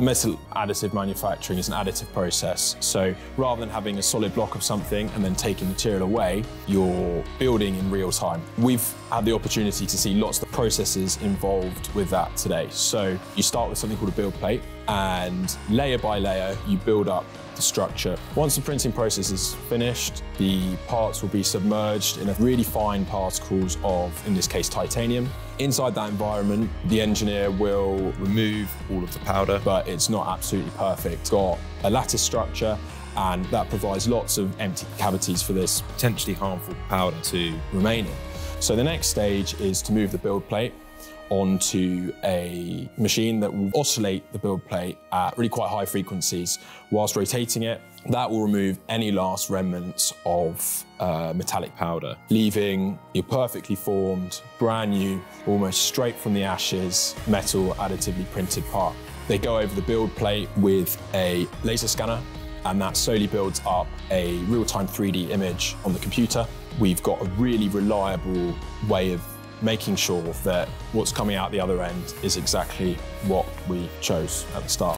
Metal additive manufacturing is an additive process. So rather than having a solid block of something and then taking material away, you're building in real time. We've had the opportunity to see lots of the processes involved with that today. So you start with something called a build plate and layer by layer, you build up the structure. Once the printing process is finished, the parts will be submerged in a really fine particles of, in this case, titanium. Inside that environment, the engineer will remove all of the powder, but it's not absolutely perfect. It's got a lattice structure and that provides lots of empty cavities for this potentially harmful powder to remain in. So the next stage is to move the build plate onto a machine that will oscillate the build plate at really quite high frequencies whilst rotating it. That will remove any last remnants of uh, metallic powder, leaving your perfectly formed, brand new, almost straight from the ashes, metal additively printed part. They go over the build plate with a laser scanner and that slowly builds up a real-time 3D image on the computer. We've got a really reliable way of making sure that what's coming out the other end is exactly what we chose at the start.